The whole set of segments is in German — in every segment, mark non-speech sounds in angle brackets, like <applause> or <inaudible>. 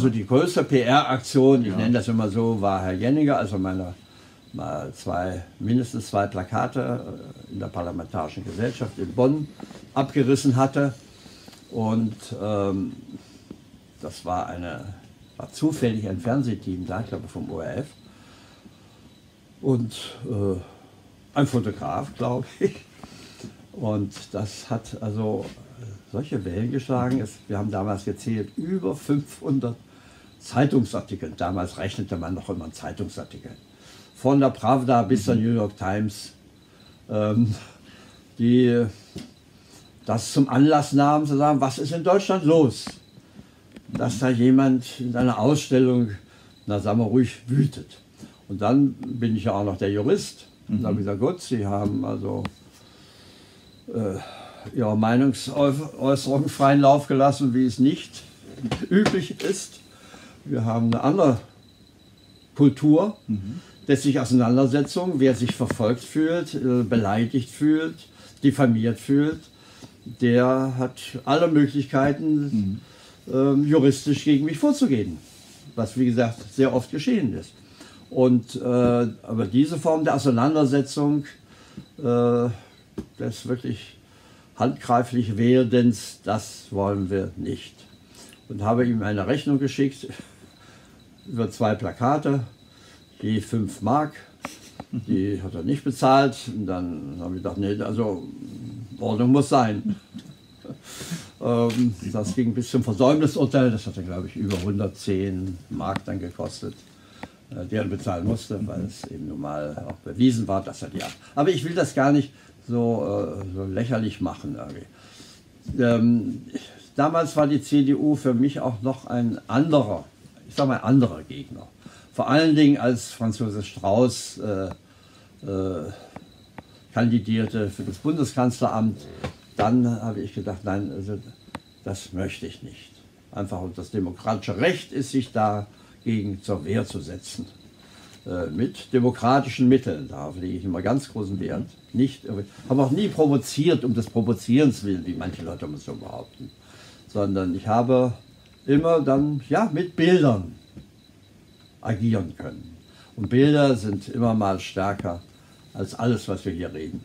Also die größte PR-Aktion, ich ja. nenne das immer so, war Herr Jenninger, also meine mal zwei, mindestens zwei Plakate äh, in der Parlamentarischen Gesellschaft in Bonn abgerissen hatte. Und ähm, das war, eine, war zufällig ein Fernsehteam da, ich glaube vom ORF. Und äh, ein Fotograf, glaube ich. Und das hat also solche Wellen geschlagen. Es, wir haben damals gezählt, über 500 Zeitungsartikel. Damals rechnete man noch immer einen Zeitungsartikel. Von der Pravda bis zur New York Times, ähm, die das zum Anlass nahmen, zu sagen, was ist in Deutschland los? Dass da jemand in einer Ausstellung, na sagen wir ruhig, wütet. Und dann bin ich ja auch noch der Jurist. Und da habe ich gesagt, gut, Sie haben also äh, Ihre Meinungsäußerung freien Lauf gelassen, wie es nicht üblich ist. Wir haben eine andere Kultur, mhm. letztlich Auseinandersetzung, wer sich verfolgt fühlt, äh, beleidigt fühlt, diffamiert fühlt, der hat alle Möglichkeiten, mhm. äh, juristisch gegen mich vorzugehen. Was, wie gesagt, sehr oft geschehen ist. Und, äh, aber diese Form der Auseinandersetzung, äh, des wirklich handgreiflich Werdens, das wollen wir nicht. Und habe ihm eine Rechnung geschickt über zwei Plakate, je 5 Mark. Die hat er nicht bezahlt. Und dann habe ich gedacht, nee, also Ordnung muss sein. <laughs> ähm, das ging bis zum Versäumnisurteil. Das hat er, glaube ich, über 110 Mark dann gekostet, äh, die er bezahlen musste, weil es eben nun mal auch bewiesen war, dass er die hat. Aber ich will das gar nicht so, äh, so lächerlich machen. Ähm, damals war die CDU für mich auch noch ein anderer, ich sage mal anderer Gegner. Vor allen Dingen als Franz Josef Strauß äh, äh, kandidierte für das Bundeskanzleramt, dann habe ich gedacht, nein, also das möchte ich nicht. Einfach das demokratische Recht ist, sich dagegen zur Wehr zu setzen. Äh, mit demokratischen Mitteln, darauf lege ich immer ganz großen Wert. Nicht, habe auch nie provoziert um des Provozierens willen, wie manche Leute immer so behaupten, sondern ich habe immer dann ja mit Bildern agieren können. Und Bilder sind immer mal stärker als alles, was wir hier reden.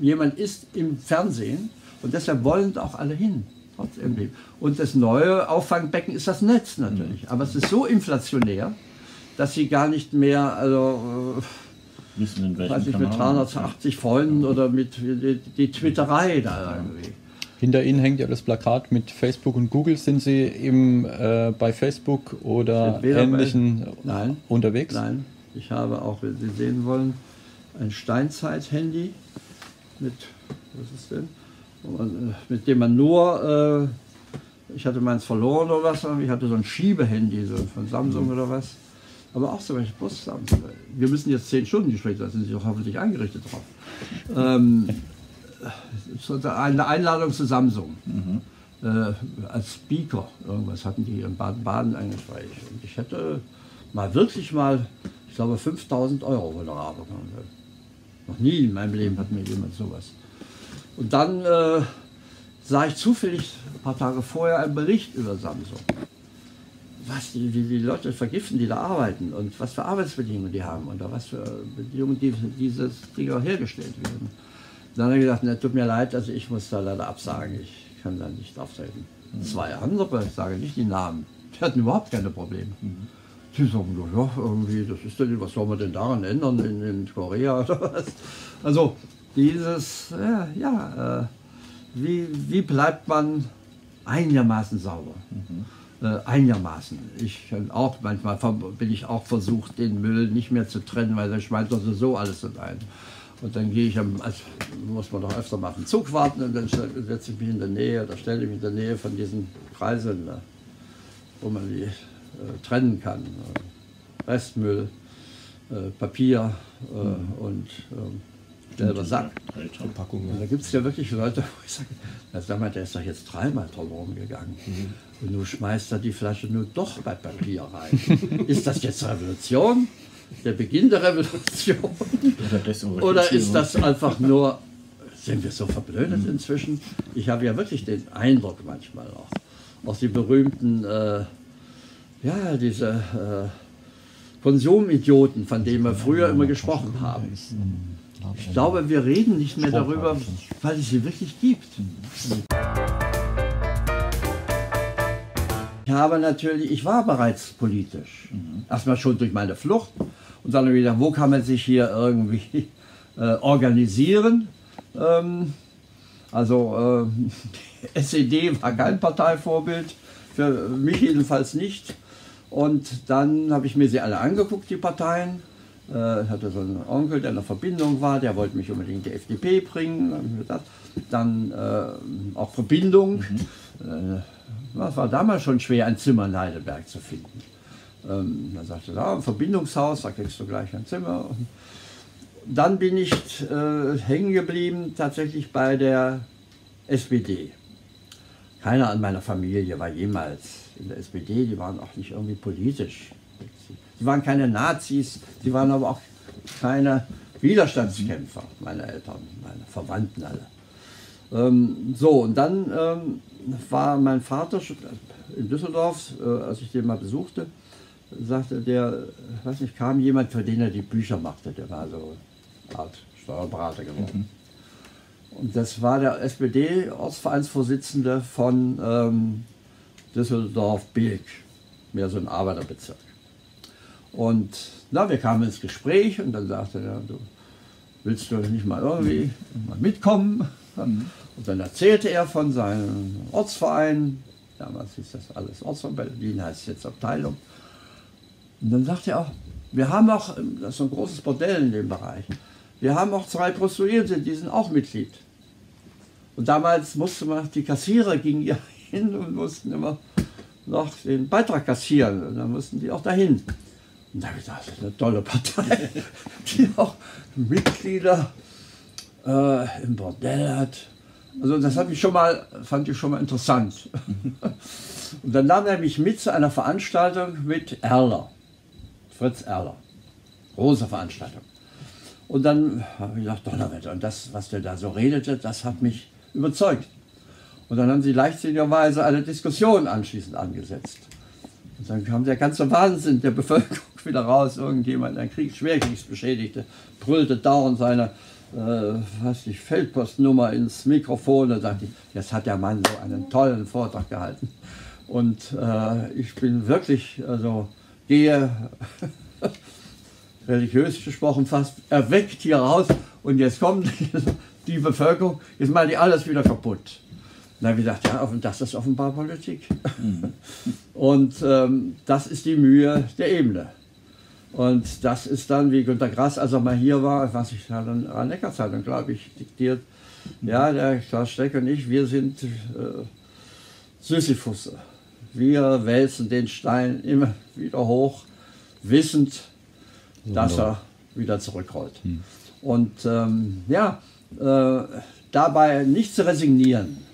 Jemand ist im Fernsehen und deshalb wollen auch alle hin. Und das neue Auffangbecken ist das Netz natürlich. Aber es ist so inflationär, dass sie gar nicht mehr, also äh, wissen in welchem weiß ich, mit 380 Freunden oder mit die, die Twitterei da irgendwie. Hinter Ihnen hängt ja das Plakat mit Facebook und Google. Sind Sie eben äh, bei Facebook oder ähnlichen bei, nein, unterwegs? Nein, ich habe auch, wenn Sie sehen wollen, ein Steinzeit-Handy mit, was ist denn? Äh, mit dem man nur, äh, ich hatte meins verloren oder was, ich hatte so ein Schiebehandy so von Samsung mhm. oder was aber auch zum Beispiel Postamt. Wir müssen jetzt zehn Stunden Gespräch, da sind Sie doch hoffentlich eingerichtet drauf. <laughs> Ähm, eine Einladung zu Samsung. Mhm. Äh, als Speaker, irgendwas hatten die in Baden-Baden eingespeichert. Und ich hätte mal wirklich mal, ich glaube, 5000 Euro Honorar bekommen. Noch nie in meinem Leben hat mir jemand sowas. Und dann äh, sah ich zufällig ein paar Tage vorher einen Bericht über Samsung was die, die, die Leute vergiften, die da arbeiten und was für Arbeitsbedingungen die haben und was für Bedingungen die, dieses Ding auch hergestellt werden. Dann habe ich gesagt, ne, tut mir leid, also ich muss da leider absagen, ich kann da nicht auftreten. Mhm. Zwei andere, ich sage nicht die Namen, die hatten überhaupt keine Probleme. Mhm. Die sagen, ja, irgendwie, das ist denn, was soll man denn daran ändern in, in Korea oder was? Also dieses, ja, ja äh, wie, wie bleibt man einigermaßen sauber? Mhm äh, einigermaßen. Ich auch manchmal bin ich auch versucht, den Müll nicht mehr zu trennen, weil der schmeißt doch so alles rein. Und dann gehe ich, also muss man doch öfter mal auf den Zug warten und dann setze ich mich in der Nähe oder stelle ich mich in der Nähe von diesen Kreiseln, ne, wo man die äh, trennen kann. Restmüll, äh, Papier äh, mhm. und selber ja. Da gibt es ja wirklich Leute, wo ich sage, sag mal, der ist doch jetzt dreimal drum rumgegangen. Mhm. Und du schmeißt da die Flasche nur doch bei Papier rein. <laughs> ist das jetzt Revolution? Der Beginn der Revolution? Oder ist das einfach nur Sind wir so verblödet mhm. inzwischen? Ich habe ja wirklich den Eindruck manchmal auch, aus die berühmten, äh, ja, diese äh, Konsumidioten, von denen wir früher immer gesprochen haben. Ich glaube, wir reden nicht mehr darüber, weil es sie wirklich gibt. Ich habe natürlich, ich war bereits politisch. Erstmal schon durch meine Flucht und dann wieder, wo kann man sich hier irgendwie <laughs> äh, organisieren? Ähm, also äh, <laughs> SED war kein Parteivorbild, für mich jedenfalls nicht. Und dann habe ich mir sie alle angeguckt, die Parteien. Äh, ich hatte so einen Onkel, der in der Verbindung war, der wollte mich unbedingt die FDP bringen. Dann äh, auch Verbindung. Mhm. Äh, es war damals schon schwer, ein Zimmer in Heidelberg zu finden. Ähm, dann sagte er, ein Verbindungshaus, da kriegst du gleich ein Zimmer. Und dann bin ich äh, hängen geblieben tatsächlich bei der SPD. Keiner an meiner Familie war jemals in der SPD, die waren auch nicht irgendwie politisch. Sie waren keine Nazis, sie waren aber auch keine Widerstandskämpfer, meine Eltern, meine Verwandten alle. Ähm, so, und dann ähm, war mein Vater in Düsseldorf, äh, als ich den mal besuchte, sagte der, weiß nicht, kam jemand, für den er die Bücher machte, der war so Art Steuerberater geworden. Mhm. Und das war der SPD-Ortsvereinsvorsitzende von ähm, Düsseldorf-Bilk, mehr so ein Arbeiterbezirk. Und na, wir kamen ins Gespräch und dann sagte er, du willst du nicht mal irgendwie mal mitkommen? Mhm. Und dann erzählte er von seinem Ortsverein, damals hieß das alles Ortsverein, Berlin heißt jetzt Abteilung. Und dann sagte er auch, wir haben auch, das ist so ein großes Bordell in dem Bereich, wir haben auch zwei Prostituierte, die sind auch Mitglied. Und damals musste man, die Kassierer gingen ja <laughs> hin und mussten immer noch den Beitrag kassieren. Und dann mussten die auch dahin. Und da habe ich gedacht, das ist eine tolle Partei, <laughs> die auch Mitglieder äh, im Bordell hat. Also das hat mich schon mal, fand ich schon mal interessant. <laughs> Und dann nahm er mich mit zu einer Veranstaltung mit Erler, Fritz Erler. Große Veranstaltung. Und dann habe ich gedacht, Donnerwetter, und das, was der da so redete, das hat mich überzeugt. Und dann haben sie leichtsinnigerweise eine Diskussion anschließend angesetzt. Und dann kam der ganze Wahnsinn der Bevölkerung <laughs> wieder raus. Irgendjemand, ein Krieg, Schwerkriegsbeschädigte, brüllte dauernd seine äh, was ich, Feldpostnummer ins Mikrofon und sagte, jetzt hat der Mann so einen tollen Vortrag gehalten. Und äh, ich bin wirklich, also gehe <laughs> religiös gesprochen fast erweckt hier raus und jetzt kommt <laughs> die Bevölkerung, jetzt machen die alles wieder kaputt. Na, wie gesagt, ja, das ist offenbar Politik. Mhm. <laughs> Und ähm, das ist die Mühe der Ebene. Und das ist dann, wie Günter Grass, als er mal hier war, was ich hat in der Neckar-Zeitung, glaube ich, diktiert. Mhm. Ja, der Klaus Steck und ich, wir sind äh, Sisyphusse. Wir wälzen den Stein immer wieder hoch, wissend, dass er wieder zurückrollt. Hm. Und ähm, ja, äh, dabei nicht zu resignieren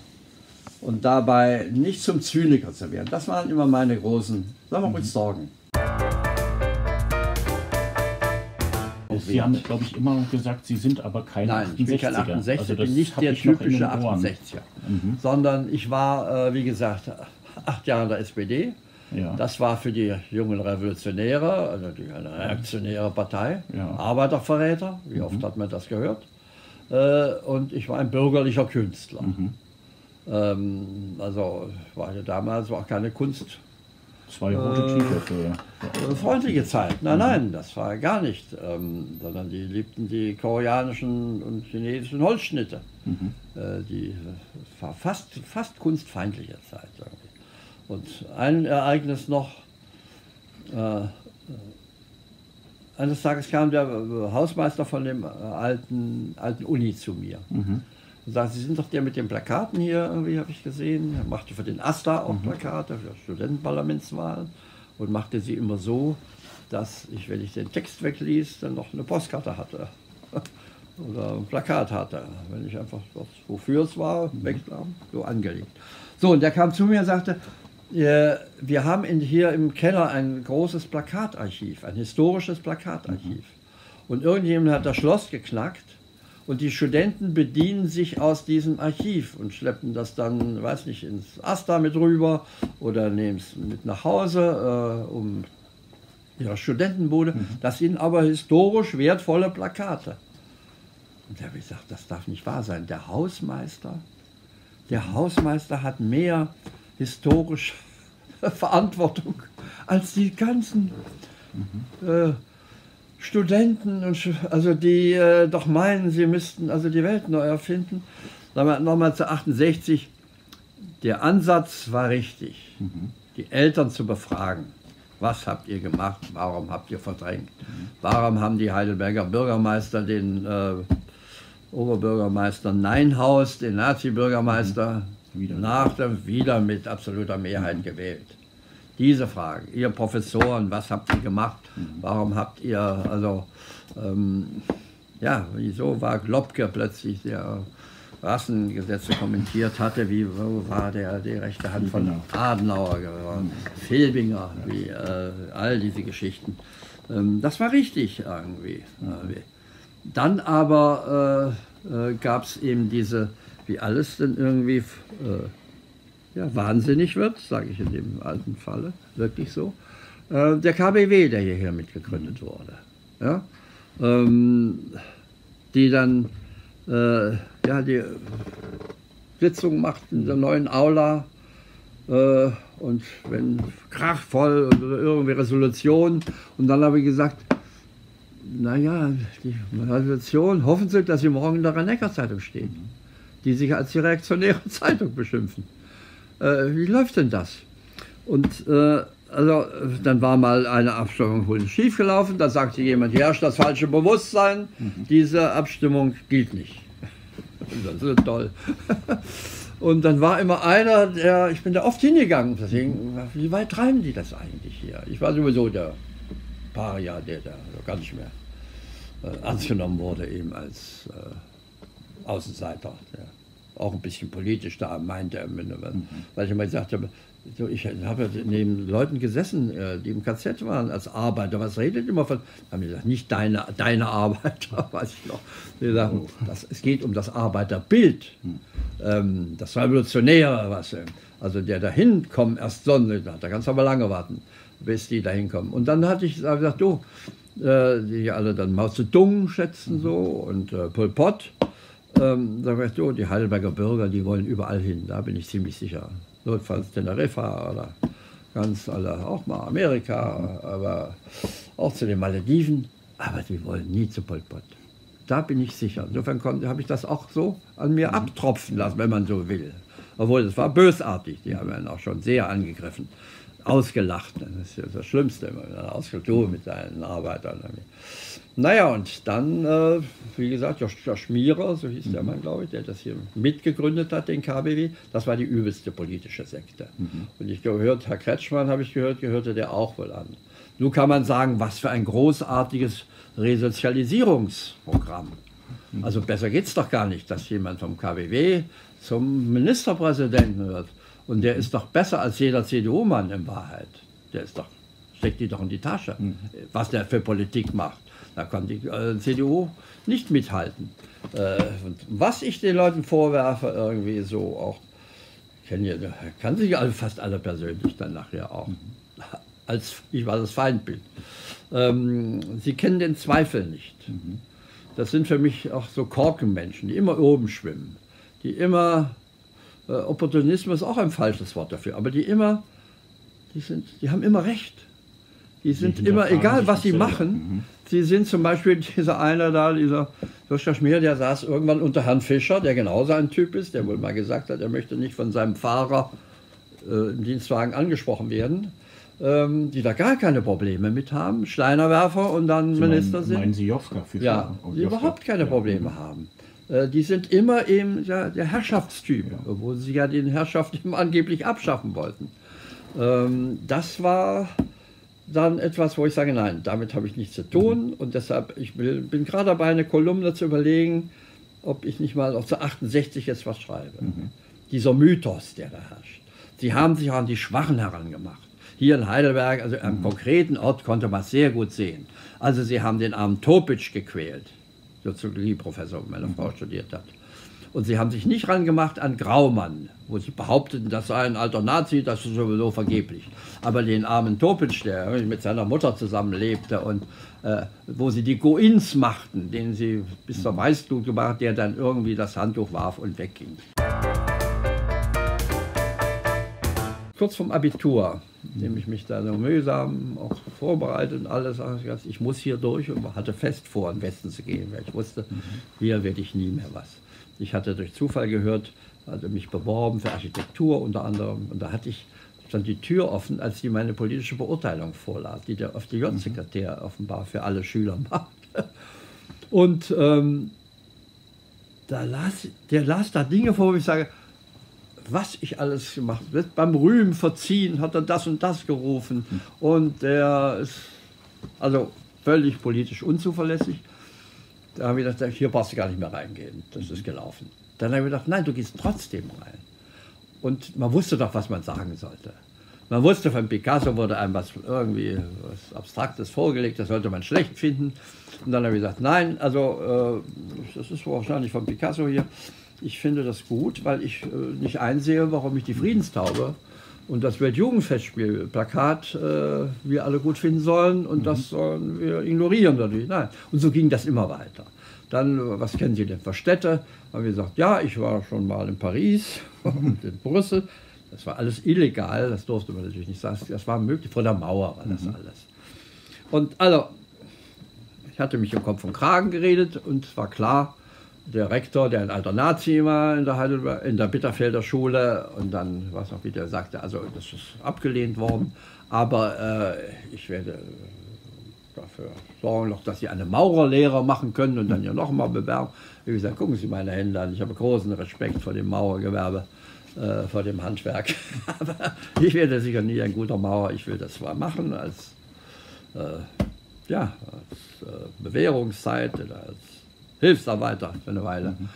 und dabei nicht zum Zyniker zu werden, das waren immer meine großen, sagen wir mal, mhm. Sorgen. Sie haben, glaube ich, immer gesagt, Sie sind aber kein Nein, 68er. ich bin kein 68er, also bin nicht der typische 68er, mhm. sondern ich war, äh, wie gesagt, acht Jahre in der SPD, ja. Das war für die jungen Revolutionäre, also die, eine reaktionäre Partei, ja. Arbeiterverräter, wie oft mhm. hat man das gehört. Äh, und ich war ein bürgerlicher Künstler. Mhm. Ähm, also war ja damals auch keine Kunst. Zwei rote äh, T-Shirts. Freundliche Zeit. Nein, mhm. nein, das war gar nicht. Ähm, sondern die liebten die koreanischen und chinesischen Holzschnitte. Mhm. Äh, die war fast, fast kunstfeindliche Zeit. Irgendwie. Und ein Ereignis noch, äh, eines Tages kam der Hausmeister von dem alten, alten Uni zu mir mhm. Und sagte, Sie sind doch der mit den Plakaten hier, irgendwie habe ich gesehen. Er machte für den AStA auch mhm. Plakate, für Studentenparlamentswahlen und machte sie immer so, dass ich, wenn ich den Text wegließ, dann noch eine Postkarte hatte. <laughs> Oder ein Plakat hatte, wenn ich einfach wofür es war, mhm. wegnahm, so angelegt. So, und der kam zu mir und sagte, wir haben in, hier im Keller ein großes Plakatarchiv, ein historisches Plakatarchiv. Mhm. Und irgendjemand hat das Schloss geknackt Und die Studenten bedienen sich aus diesem Archiv und schleppen das dann, weiß nicht, ins Asta mit rüber oder nehmen es mit nach Hause, äh, um ihrer Studentenbude. Mhm. Das sind aber historisch wertvolle Plakate. Und da habe ich gesagt, das darf nicht wahr sein. Der Hausmeister, der Hausmeister hat mehr historische <laughs> Verantwortung als die ganzen mhm. äh, Studenten, und, also die äh, doch meinen, sie müssten also die Welt neu erfinden. Nochmal zu 68. Der Ansatz war richtig, mhm. die Eltern zu befragen. Was habt ihr gemacht? Warum habt ihr verdrängt? Mhm. Warum haben die Heidelberger Bürgermeister den äh, Oberbürgermeister Neinhaus, den Nazi-Bürgermeister, mhm. nach dem wieder mit absoluter Mehrheit gewählt? Diese Fragen. Ihr Professoren, was habt ihr gemacht? Mhm. Warum habt ihr, also, ähm, ja, wieso war Globke plötzlich, der Rassengesetze kommentiert hatte, wie war der die rechte Hand von Adenauer geworden, Filbinger, wie äh, all diese Geschichten. Ähm, das war richtig irgendwie. Dann aber äh, äh, gab es eben diese, wie alles denn irgendwie äh, ja, wahnsinnig wird, sage ich in dem alten Falle, wirklich so. Äh, der KBW, der hierher mitgegründet wurde, ja, ähm, die dann äh, ja, die Sitzung macht in der neuen Aula äh, und wenn krachvoll und irgendwie Resolution. Und dann habe ich gesagt, naja, die Resolution, hoffen Sie, dass Sie morgen in der Rhein-Neckar-Zeitung stehen, die sich als die reaktionäre <laughs> Zeitung beschimpfen äh, wie läuft denn das? Und äh, also, dann war mal eine Abstimmung wohl schief gelaufen, da sagte jemand, herrscht das falsche Bewusstsein, mhm. diese Abstimmung gilt nicht. <laughs> das ist toll. <laughs> Und dann war immer einer, der, ich bin da oft hingegangen, deswegen, wie weit treiben die das eigentlich hier? Ich war sowieso der Paria, der da gar nicht mehr äh, ernst genommen wurde, eben als äh, Außenseiter. Der auch ein bisschen politisch da meinte er, mhm. weil ich immer gesagt habe, so, ich habe neben Leuten gesessen, äh, die im KZ waren als Arbeiter. Was redet immer von? Haben die gesagt, nicht deine, deine Arbeiter, <laughs> weiß ich noch. Sie sagen, oh. das, es geht um das Arbeiterbild, mhm. ähm, das Revolutionäre, was. Also der dahin kommt erst Sonne, da kannst du aber lange warten, bis die dahin kommen. Und dann hatte ich gesagt, du, äh, die alle dann Mao Zedong schätzen so und äh, Pol Pot. Ähm, da weißt du, die Heidelberger Bürger, die wollen überall hin, da bin ich ziemlich sicher. Notfalls Teneriffa oder ganz alle, auch mal Amerika, aber auch zu den Malediven. Aber die wollen nie zu Pol Pot. Da bin ich sicher. Insofern habe ich das auch so an mir abtropfen lassen, wenn man so will. Obwohl, es war bösartig. Die haben ihn auch schon sehr angegriffen. Ausgelacht. Das ist ja das Schlimmste, ausgelacht mit seinen Arbeitern. Naja, und dann, äh, wie gesagt, der Schmierer, so hieß mhm. der Mann, glaube ich, der das hier mitgegründet hat, den KBW, das war die übelste politische Sekte. Mhm. Und ich gehört, Herr Kretschmann, habe ich gehört, gehörte der auch wohl an. Nun kann man sagen, was für ein großartiges Resozialisierungsprogramm. Mhm. Also besser geht es doch gar nicht, dass jemand vom KBW zum Ministerpräsidenten wird. Und der ist doch besser als jeder CDU-Mann in Wahrheit. Der ist doch, steckt die doch in die Tasche, mhm. was der für Politik macht. Da kann die äh, CDU nicht mithalten. Äh, was ich den Leuten vorwerfe, irgendwie so auch, kennen ja, kann sich alle, fast alle persönlich dann nachher auch. Mhm. Als, ich war das Feindbild. Ähm, sie kennen den Zweifel nicht. Mhm. Das sind für mich auch so Korkenmenschen, die immer oben schwimmen, die immer, äh, Opportunismus ist auch ein falsches Wort dafür, aber die immer, die, sind, die haben immer recht. Die sind die immer, egal was sie machen, mhm. Sie sind zum Beispiel <laughs> dieser eine da, dieser Joschka Schmier, der saß irgendwann unter Herrn Fischer, der genauso ein Typ ist, der wohl mal gesagt hat, er möchte nicht von seinem Fahrer äh, im Dienstwagen angesprochen werden, ähm, die da gar keine Probleme mit haben, Steinerwerfer und dann Sie Minister meinen, sind. Meinen Sie Jofka? Fischer? Ja, die Jofka. überhaupt keine Probleme ja. haben. Äh, die sind immer eben ja, der Herrschaftstyp, ja. obwohl sie ja den Herrschaft <laughs> angeblich abschaffen wollten. Ähm, das war dann etwas, wo ich sage, nein, damit habe ich nichts zu tun. Mhm. Und deshalb, ich will, bin gerade dabei, eine Kolumne zu überlegen, ob ich nicht mal auch zu 68 jetzt was schreibe. Mhm. Dieser Mythos, der da herrscht. Sie haben sich an die Schwachen herangemacht. Hier in Heidelberg, also am mhm. konkreten Ort, konnte man sehr gut sehen. Also sie haben den armen Topic gequält. Soziologieprofessor, wo meine Frau studiert hat. Und sie haben sich nicht rangemacht an Graumann, wo sie behaupteten, das sei ein alter Nazi, das ist sowieso vergeblich. Aber den armen Topic, der mit seiner Mutter zusammenlebte und äh, wo sie die Goins machten, den sie bis zur Weißglut gemacht, der dann irgendwie das Handtuch warf und wegging. Kurz vom Abitur, indem ich mich da so mühsam auch vorbereitet und alles, ich muss hier durch und hatte fest vor, in den Westen zu gehen, weil ich wusste, hier werde ich nie mehr was. Ich hatte durch Zufall gehört, hatte mich beworben für Architektur unter anderem. Und da hatte ich stand die Tür offen, als sie meine politische Beurteilung vorlas, die der FDJ-Sekretär mhm. offenbar für alle Schüler macht. Und ähm, da las, der las da Dinge vor, wo ich sage, was ich alles gemacht habe. Beim Rühmen verziehen hat er das und das gerufen. Mhm. Und der ist also völlig politisch unzuverlässig. Da habe ich gedacht, hier brauchst du gar nicht mehr reingehen. Das ist gelaufen. Dann habe ich gedacht, nein, du gehst trotzdem rein. Und man wusste doch, was man sagen sollte. Man wusste, von Picasso wurde einem was irgendwie was Abstraktes vorgelegt, das sollte man schlecht finden. Und dann habe ich gesagt, nein, also äh, das ist wahrscheinlich von Picasso hier. Ich finde das gut, weil ich äh, nicht einsehe, warum ich die Friedenstaube und das Weltjugendfestspiel, Plakat, äh, wir alle gut finden sollen und mhm. das sollen wir ignorieren natürlich. Nein. Und so ging das immer weiter. Dann, was kennen Sie denn für Städte? Haben wir gesagt, ja, ich war schon mal in Paris <laughs> und in Brüssel. Das war alles illegal, das durfte man natürlich nicht sagen. Das war möglich, vor der Mauer war das mhm. alles. Und also, ich hatte mich im Kopf und Kragen geredet und es war klar, der Rektor, der ein alter Nazi war in der, Heidelberg, in der Bitterfelder Schule und dann, was auch wieder sagte, also das ist abgelehnt worden, aber äh, ich werde dafür sorgen, noch, dass Sie eine Maurerlehre machen können und dann ja noch mal bewerben. Wie gesagt, gucken Sie meine Hände an, ich habe großen Respekt vor dem Maurergewerbe, äh, vor dem Handwerk, <laughs> aber ich werde sicher nie ein guter Maurer, ich will das zwar machen als, äh, ja, als äh, Bewährungszeit als Hilfsarbeiter für eine Weile. Mhm.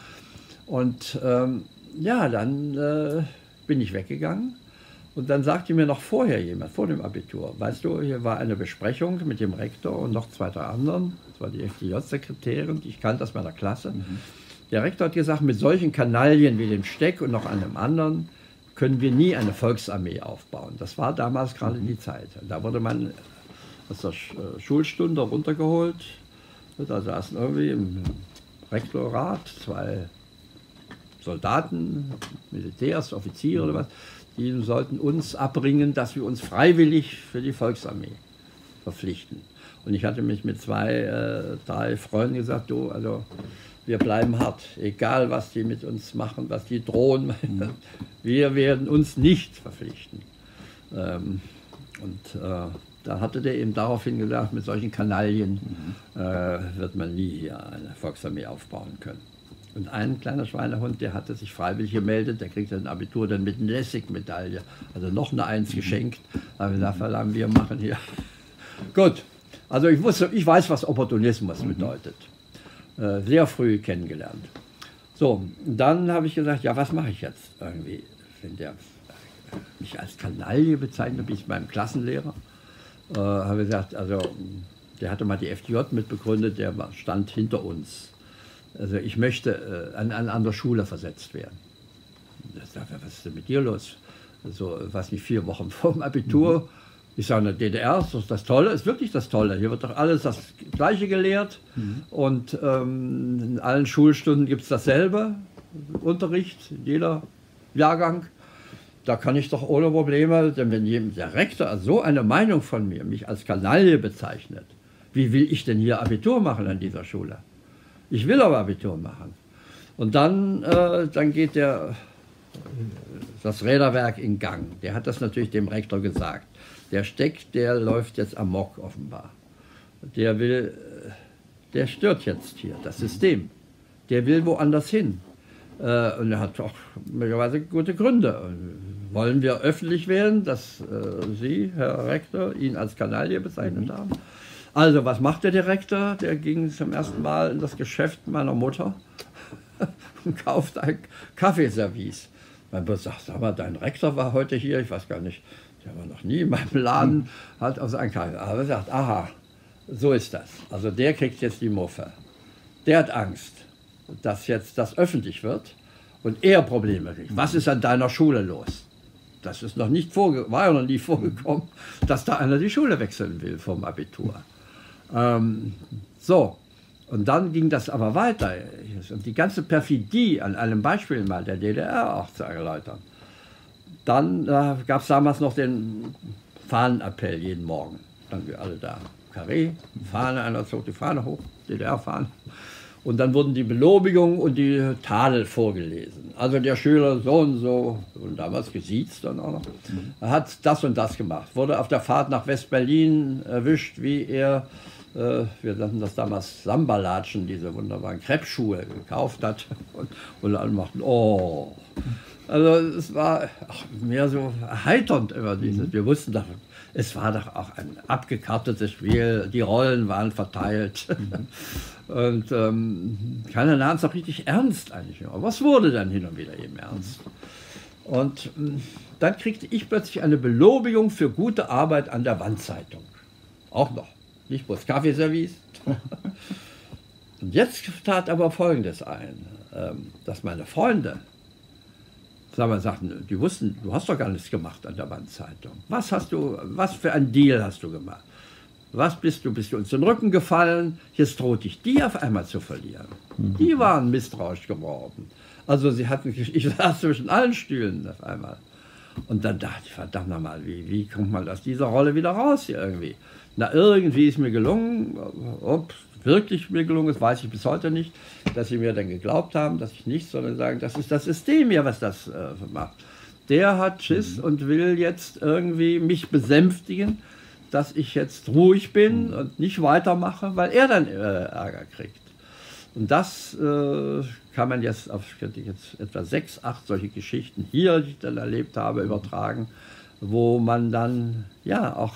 Und ähm, ja, dann äh, bin ich weggegangen. Und dann sagte mir noch vorher jemand, vor dem Abitur, weißt du, hier war eine Besprechung mit dem Rektor und noch zwei, drei anderen. Das war die FDJ-Sekretärin, ich kannte aus meiner Klasse. Mhm. Der Rektor hat gesagt, mit solchen Kanaillen wie dem Steck und noch einem anderen können wir nie eine Volksarmee aufbauen. Das war damals gerade mhm. die Zeit. Da wurde man aus der äh, Schulstunde runtergeholt. Da saßen irgendwie im Rektorat, zwei Soldaten, Militärs, Offiziere oder was, die sollten uns abbringen, dass wir uns freiwillig für die Volksarmee verpflichten. Und ich hatte mich mit zwei, äh, drei Freunden gesagt, du, also wir bleiben hart, egal was die mit uns machen, was die drohen, <laughs> mhm. wir werden uns nicht verpflichten. Ähm, und äh, da hatte der eben daraufhin gesagt, mit solchen Kanaillen mhm. äh, wird man nie hier eine Volksarmee aufbauen können. Und ein kleiner Schweinehund, der hatte sich freiwillig gemeldet, der kriegte ein Abitur dann mit einer Lessig-Medaille, also noch eine Eins mhm. geschenkt. Da haben wir gesagt, verdammt, wir machen hier. <laughs> Gut, also ich, wusste, ich weiß, was Opportunismus mhm. bedeutet. Äh, sehr früh kennengelernt. So, dann habe ich gesagt, ja, was mache ich jetzt irgendwie? Wenn der mich als Kanaille bezeichnet, bin ich meinem Klassenlehrer äh, habe gesagt, also der hatte mal die FDJ mitbegründet, der stand hinter uns. Also ich möchte äh, an, an andere Schule versetzt werden. Ich sage, was ist denn mit dir los? Also, was nicht, vier Wochen <laughs> vor dem Abitur. Mhm. Ich sage, in der DDR ist das, das Tolle, ist wirklich das Tolle. Hier wird doch alles das Gleiche gelehrt mhm. und ähm, in allen Schulstunden gibt es dasselbe Unterricht, jeder Jahrgang da kann ich doch ohne Probleme, denn wenn jemand, der Rektor so eine Meinung von mir, mich als Kanaille bezeichnet, wie will ich denn hier Abitur machen an dieser Schule? Ich will aber Abitur machen. Und dann, äh, dann geht der, das Räderwerk in Gang. Der hat das natürlich dem Rektor gesagt. Der Steck, der läuft jetzt amok offenbar. Der will, äh, der stört jetzt hier das System. Der will woanders hin. Äh, und er hat auch möglicherweise gute Gründe. Wollen wir öffentlich werden, dass äh, Sie, Herr Rektor, ihn als Kanaille bezeichnet mhm. haben? Also, was macht der Direktor? Der ging zum ersten Mal in das Geschäft meiner Mutter <laughs> und kauft ein Kaffeeservice. Mein Bruder sagt, sag mal, dein Rektor war heute hier, ich weiß gar nicht, der war noch nie in meinem Laden, mhm. hat also einen Kaffee. Aber er sagt, aha, so ist das. Also der kriegt jetzt die Muffe. der hat Angst, dass jetzt das öffentlich wird und er Probleme kriegt. Was ist an deiner Schule los? Das ist noch nicht vorge war ja noch nie <laughs> vorgekommen, dass da einer die Schule wechseln will vom Abitur. Ähm, so, und dann ging das aber weiter. Und die ganze Perfidie an einem Beispiel mal der DDR auch zu erläutern. Dann äh, gab es damals noch den Fahnenappell jeden Morgen. Dann wir alle da. Karree, Fahne, einer zog die Fahne hoch, DDR-Fahne. Und dann wurden die Belobigungen und die Tadel vorgelesen. Also der Schüler so und so, und damals gesiezt dann auch noch, mhm. hat das und das gemacht. Wurde auf der Fahrt nach West-Berlin erwischt, wie er, äh, wir nannten das damals Sambalatschen, diese wunderbaren Kreppschuhe gekauft hat. Und, <laughs> und alle machten, oh. Also es war mehr so erheiternd immer dieses. Mhm. Wir wussten doch, es war doch auch ein abgekartetes Spiel, die Rollen waren verteilt. Mhm. <laughs> Und ähm, keiner nahm es auch richtig ernst eigentlich. Aber was wurde dann hin und wieder eben ernst? Und ähm, dann kriegte ich plötzlich eine Belobigung für gute Arbeit an der Wandzeitung. Auch noch. Nicht bloß Kaffeeservice. <laughs> und jetzt tat aber Folgendes ein, ähm, dass meine Freunde, sagen wir, sagten, die wussten, du hast doch gar nichts gemacht an der Wandzeitung. Was hast du, was für ein Deal hast du gemacht? Was bist du? Bist du uns den Rücken gefallen? Jetzt droht dich die auf einmal zu verlieren. Mhm. Die waren misstrauisch geworden. Also sie hatten, <laughs> ich saß zwischen allen Stühlen auf einmal. Und dann dachte ich, verdammt nochmal, wie, wie kommt man aus dieser Rolle wieder raus hier irgendwie? Na, irgendwie ist mir gelungen, ob wirklich mir gelungen ist, weiß ich bis heute nicht, dass sie mir dann geglaubt haben, dass ich nichts, sondern sagen, das ist das System ja, was das äh, macht. Der hat Schiss mhm. und will jetzt irgendwie mich besänftigen dass ich jetzt ruhig bin und nicht weitermache, weil er dann äh, Ärger kriegt. Und das äh, kann man jetzt auf jetzt etwa sechs, acht solche Geschichten hier, die ich dann erlebt habe, übertragen, wo man dann ja auch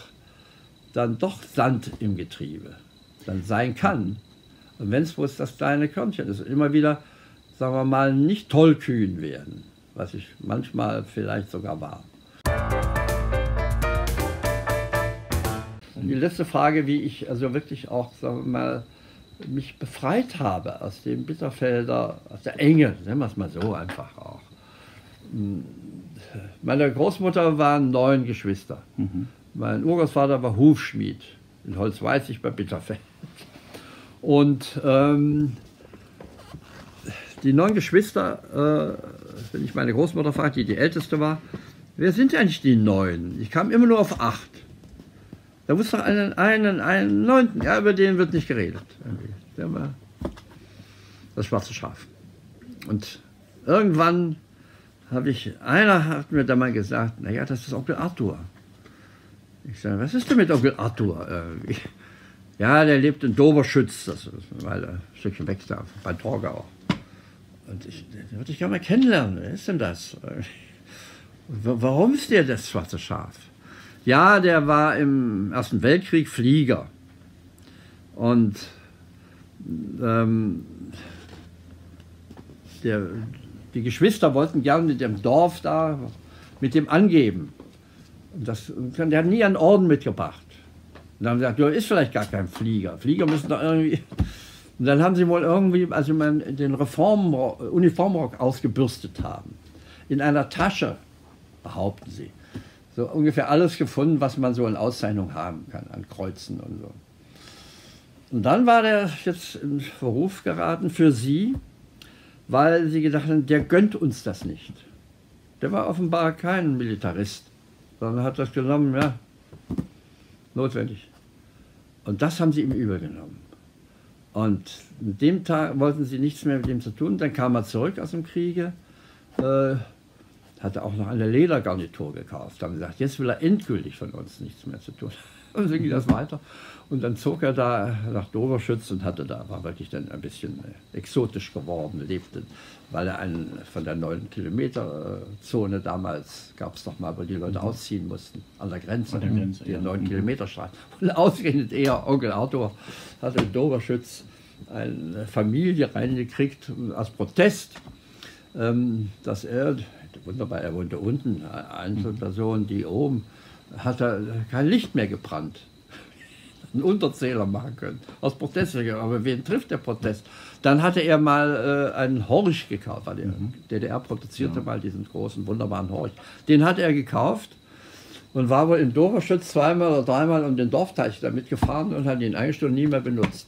dann doch Sand im Getriebe dann sein kann. Und wenn es bloß das kleine Körnchen ist, immer wieder, sagen wir mal, nicht tollkühn werden, was ich manchmal vielleicht sogar war. die letzte Frage, wie ich also wirklich auch, sagen wir mal, mich befreit habe aus dem Bitterfelder, aus der Enge, nennen wir es mal so einfach auch. Meine Großmutter waren neun Geschwister. Mhm. Mein Urgroßvater war Hufschmied in Holzweißig bei Bitterfeld. Und ähm, die neun Geschwister, äh, wenn ich meine Großmutter fragte, die die älteste war, wer sind eigentlich die neun? Ich kam immer nur auf acht. Da muss doch einen, einen, einen neunten, ja, über den wird nicht geredet. Der war das schwarze Schaf. Und irgendwann habe ich, einer hat mir da mal gesagt, naja, das ist Onkel Arthur. Ich sage, was ist denn mit Onkel Arthur? Irgendwie? Ja, der lebt in Doberschütz, das ist weil ein Stückchen weg da, bei Torgau. Und ich, den würde ich gerne mal kennenlernen. Wer ist denn das? Warum ist der das schwarze Schaf? Ja, der war im Ersten Weltkrieg Flieger. Und ähm, der, die Geschwister wollten gerne mit dem Dorf da mit dem angeben. Und das, der hat nie einen Orden mitgebracht. Und dann haben sie gesagt, du ist vielleicht gar kein Flieger. Flieger müssen doch irgendwie. <laughs> Und dann haben sie wohl irgendwie, also den Reform, Uniformrock ausgebürstet haben. In einer Tasche, behaupten sie so ungefähr alles gefunden, was man so in Auszeichnung haben kann, an Kreuzen und so. Und dann war der jetzt in Verruf geraten für sie, weil sie gedacht haben, der gönnt uns das nicht. Der war offenbar kein Militarist, sondern hat das genommen, ja, notwendig. Und das haben sie ihm übergenommen. Und mit dem Tag wollten sie nichts mehr mit ihm zu tun. Dann kam er zurück aus dem Kriege. Äh, hatte auch noch eine Ledergarnitur gekauft. Haben gesagt, jetzt will er endgültig von uns nichts mehr zu tun. <laughs> Und so ging das weiter. Und dann zog er da nach Doverschütz und hatte da, war wirklich dann ein bisschen äh, exotisch geworden, lebte, weil er einen, von der 9-Kilometer-Zone damals gab es doch mal, wo die Leute mhm. ausziehen mussten, an der Grenze, der Grenze die ja. 9-Kilometer-Straße. Mhm. Und <laughs> ausgerechnet er, Onkel Arthur, hatte in Doverschütz eine Familie reingekriegt als Protest, ähm, dass er wunderbar, er wohnte unten, eine Einzelperson, die oben, hat er kein Licht mehr gebrannt. <laughs> einen Unterzähler machen können. Aus Protest. Aber wen trifft der Protest? Dann hatte er mal äh, einen Horch gekauft, weil der mhm. DDR produzierte ja. mal diesen großen, wunderbaren Horch. Den hat er gekauft und war wohl im Doverschütz zweimal oder dreimal um den Dorfteich damit gefahren und hat ihn eine Stunde nie mehr benutzt.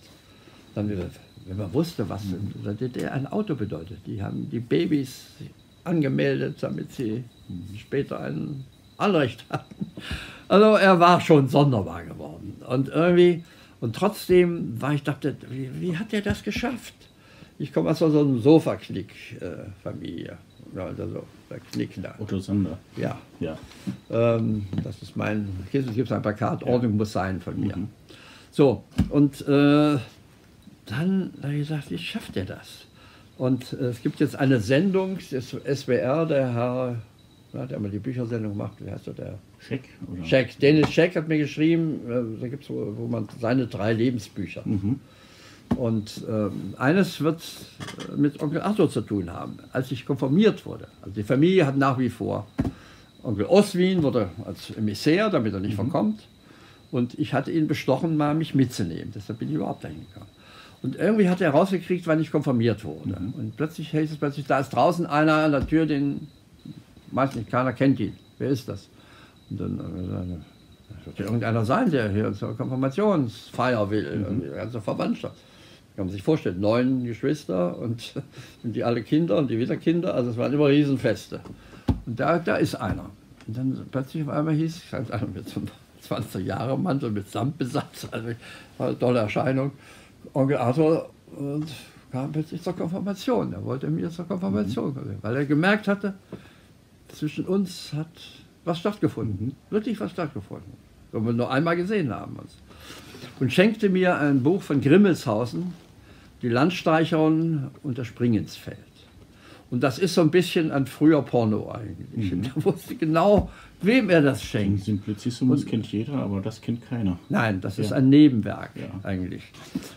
Dann wieder, wenn man wusste, was in der DDR ein Auto bedeutet. Die haben die Babys angemeldet, damit sie später ein Anrecht hatten. Also er war schon sonderbar geworden. Und irgendwie, und trotzdem war ich dachte, wie, wie hat er das geschafft? Ich komme aus so einer Sofa-Knick-Familie. Also der Knick da. Otto Sander. Ja. ja. Ähm, das ist mein, hier gibt es ein Plakat, Ordnung muss sein von mir. Mhm. So, und äh, dann habe ich gesagt, wie schafft er das? Und äh, es gibt jetzt eine Sendung des SWR, der Herr, hat ja mal die Büchersendung gemacht, wie heißt der? der Scheck, oder? Scheck. Dennis Scheck hat mir geschrieben, äh, da gibt es, wo, wo, man seine drei Lebensbücher. Mhm. Und ähm, eines wird mit Onkel Arthur zu tun haben, als ich konformiert wurde. Also die Familie hat nach wie vor. Onkel Oswin wurde als Emissär, damit er nicht mhm. verkommt. Und ich hatte ihn bestochen, mal mich mitzunehmen. Deshalb bin ich überhaupt dahin gekommen. Und irgendwie hat er herausgekriegt, wann ich konfirmiert wurde. Mhm. Und plötzlich heißt es plötzlich, da ist draußen einer an der Tür, den weiß nicht, keiner kennt ihn. Wer ist das? Und dann äh, wird irgendeiner sein, der hier zur Konfirmationsfeier will, mhm. die ganze Verwandtschaft. Kann man sich vorstellen, neun Geschwister und, <laughs> und die alle Kinder und die wieder Kinder, also es waren immer Riesenfeste. Und da, da ist einer. Und dann plötzlich auf einmal hieß es, einer mit so einem 20 Jahre Mantel mit Samtbesatz, also war eine tolle Erscheinung. Onkel Arthur und kam plötzlich zur Konfirmation. Er wollte mir zur Konfirmation kommen, weil er gemerkt hatte, zwischen uns hat was stattgefunden. Wirklich was stattgefunden. Wenn wir nur einmal gesehen haben. Und schenkte mir ein Buch von Grimmelshausen, Die Landstreicherin und das Springensfeld. Und das ist so ein bisschen ein früher Porno eigentlich. Mhm. <laughs> Er wusste genau, wem er das schenkt. Simplicissimus kennt jeder, aber das kennt keiner. Nein, das ja. ist ein Nebenwerk ja. eigentlich.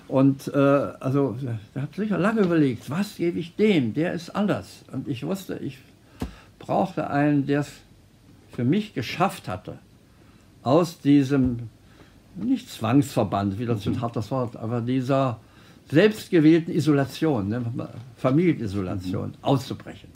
Und äh, also, er hat sicher lange überlegt, was gebe ich dem? Der ist anders. Und ich wusste, ich brauchte einen, der es für mich geschafft hatte, aus diesem, nicht Zwangsverband, wieder zu mhm. hart das Wort, aber dieser selbstgewählten Isolation, ne, Familienisolation, mhm. auszubrechen.